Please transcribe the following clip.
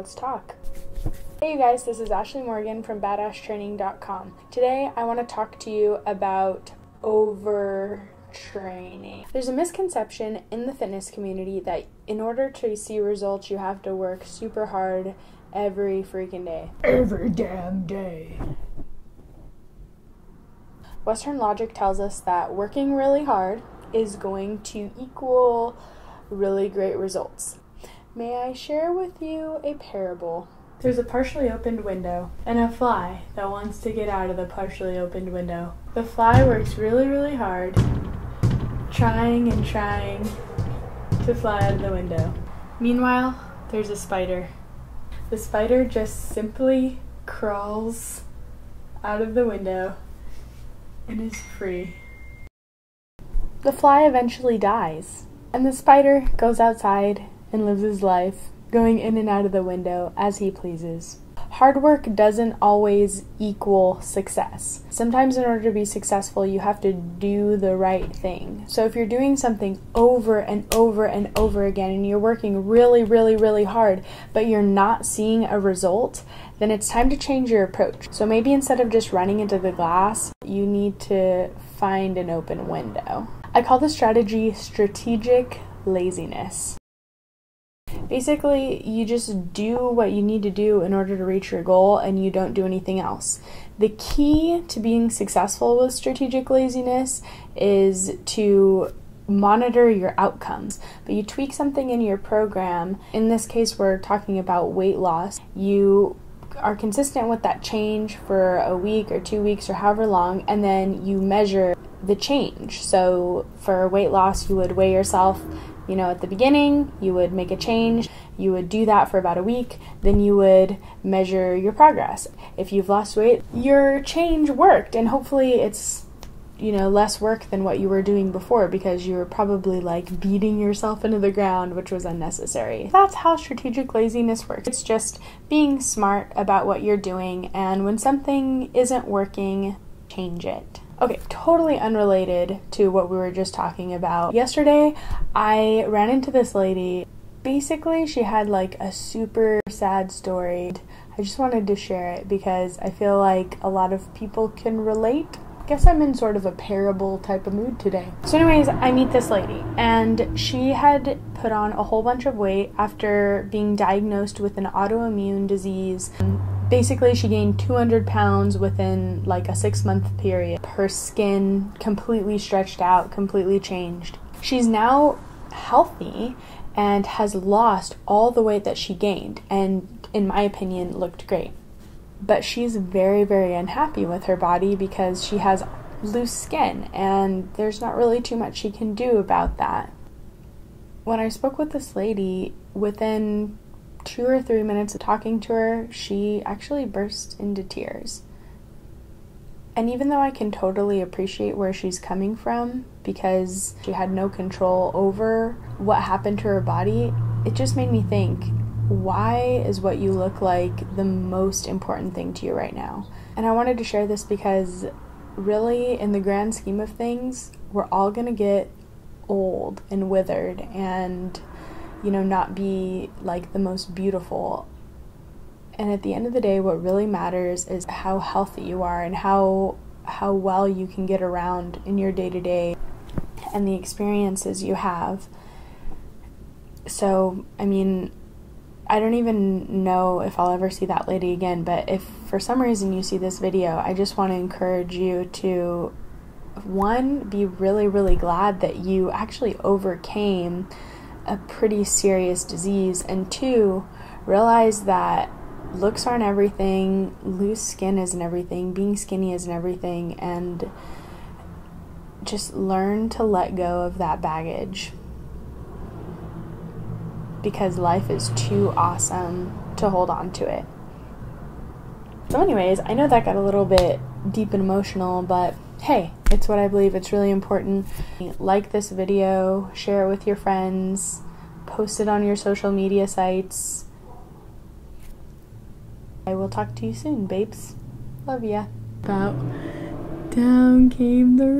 let's talk. Hey you guys, this is Ashley Morgan from badashtraining.com. Today I want to talk to you about overtraining. There's a misconception in the fitness community that in order to see results, you have to work super hard every freaking day. Every damn day. Western logic tells us that working really hard is going to equal really great results. May I share with you a parable? There's a partially opened window and a fly that wants to get out of the partially opened window. The fly works really, really hard, trying and trying to fly out of the window. Meanwhile, there's a spider. The spider just simply crawls out of the window and is free. The fly eventually dies, and the spider goes outside and lives his life, going in and out of the window as he pleases. Hard work doesn't always equal success. Sometimes, in order to be successful, you have to do the right thing. So, if you're doing something over and over and over again and you're working really, really, really hard, but you're not seeing a result, then it's time to change your approach. So, maybe instead of just running into the glass, you need to find an open window. I call this strategy strategic laziness. Basically, you just do what you need to do in order to reach your goal and you don't do anything else. The key to being successful with strategic laziness is to monitor your outcomes. But you tweak something in your program, in this case, we're talking about weight loss. You are consistent with that change for a week or two weeks or however long, and then you measure the change. So for weight loss, you would weigh yourself you know, at the beginning, you would make a change, you would do that for about a week, then you would measure your progress. If you've lost weight, your change worked, and hopefully it's you know, less work than what you were doing before because you were probably like beating yourself into the ground, which was unnecessary. That's how strategic laziness works. It's just being smart about what you're doing, and when something isn't working, change it. Okay, totally unrelated to what we were just talking about. Yesterday, I ran into this lady. Basically, she had like a super sad story. I just wanted to share it because I feel like a lot of people can relate. I Guess I'm in sort of a parable type of mood today. So, anyways, I meet this lady, and she had put on a whole bunch of weight after being diagnosed with an autoimmune disease basically she gained 200 pounds within like a six month period. Her skin completely stretched out completely changed. She's now healthy and has lost all the weight that she gained and in my opinion looked great. But she's very very unhappy with her body because she has loose skin and there's not really too much she can do about that. When i spoke with this lady within two or three minutes of talking to her, she actually burst into tears. And even though I can totally appreciate where she's coming from because she had no control over what happened to her body, it just made me think why is what you look like the most important thing to you right now? And I wanted to share this because, really, in the grand scheme of things, we're all gonna get old and withered and you know, not be like the most beautiful. And at the end of the day, what really matters is how healthy you are and how how well you can get around in your day to day and the experiences you have. So, I mean, I don't even know if I'll ever see that lady again, but if for some reason you see this video, I just want to encourage you to one, be really, really glad that you actually overcame a pretty serious disease, and two, realize that looks aren't everything, loose skin isn't everything, being skinny isn't everything, and just learn to let go of that baggage because life is too awesome to hold on to it. So, anyways, I know that got a little bit deep and emotional, but hey, it's what I believe. It's really important. Like this video, share it with your friends, post it on your social media sites. I will talk to you soon, babes. Love ya. About down came the